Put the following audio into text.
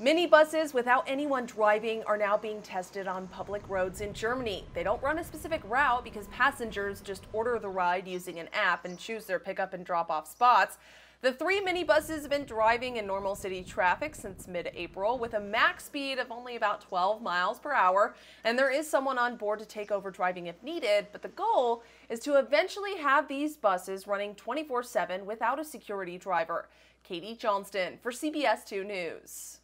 Mini buses without anyone driving are now being tested on public roads in Germany. They don't run a specific route because passengers just order the ride using an app and choose their pickup and drop off spots. The three minibuses have been driving in normal city traffic since mid-April with a max speed of only about 12 miles per hour. And there is someone on board to take over driving if needed. But the goal is to eventually have these buses running 24-7 without a security driver. Katie Johnston for CBS 2 News.